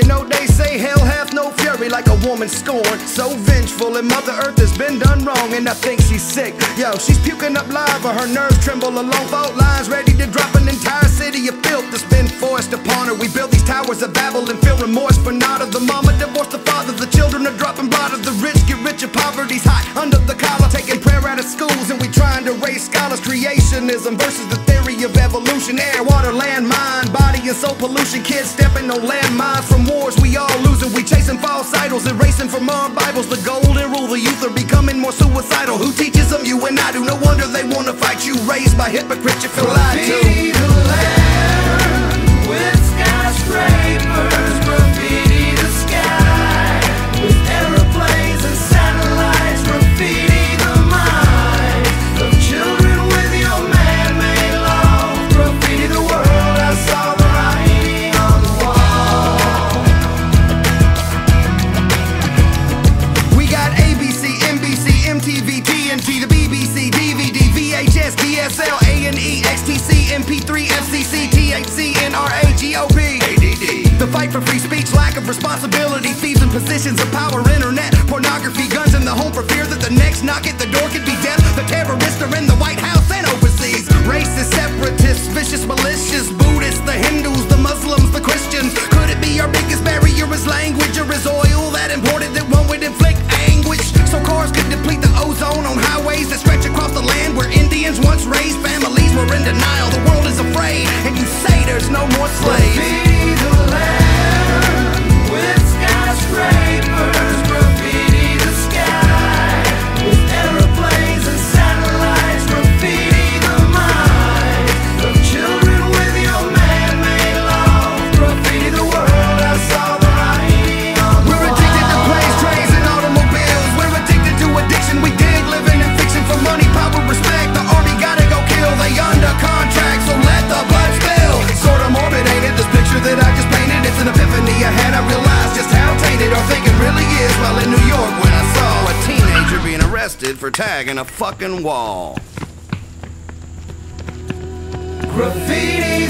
though they say hell hath no fury like a woman scorned. So vengeful, and Mother Earth has been done wrong, and I think she's sick. Yo, she's puking up lava, her nerves tremble along fault lines, ready to drop an entire city of filth that's been forced upon her. We build these towers of Babel and feel remorse for not of the mama divorced the father. The children are dropping blood of the rich get richer. Poverty's hot under the collar, taking prayer out of schools, and we trying to raise scholars. Creationism versus the theory of evolution, air, water, land, and soul pollution. Kids stepping on landmines from wars we all losing. We chasing false idols, erasing from our Bibles the golden rule. The youth are becoming more suicidal. Who teaches them? You and I do. No wonder they wanna fight you. Raised by hypocrites, you feel to. DSL, A&E, XTC, MP3, FCC, THC, NRA, GOP. ADD. The fight for free speech, lack of responsibility, thieves in positions of power, internet, pornography, guns in the home for fear that the next knock at the door could be death. The terrorists are in the White House and overseas. In denial. The world is afraid, and you say there's no more slaves. For tagging a fucking wall. Graffiti